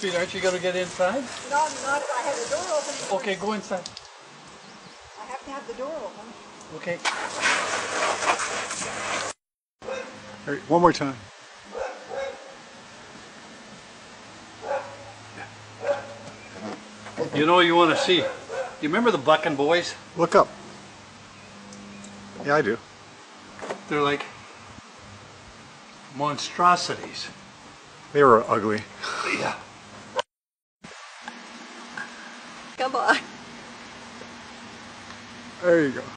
Pete, aren't you going to get inside? No, not if I have the door open. Okay, go inside. I have to have the door open. Okay. All right, one more time. You know you want to see. You remember the Bucking Boys? Look up. Yeah, I do. They're like monstrosities. They were ugly. Yeah. Come on. There you go.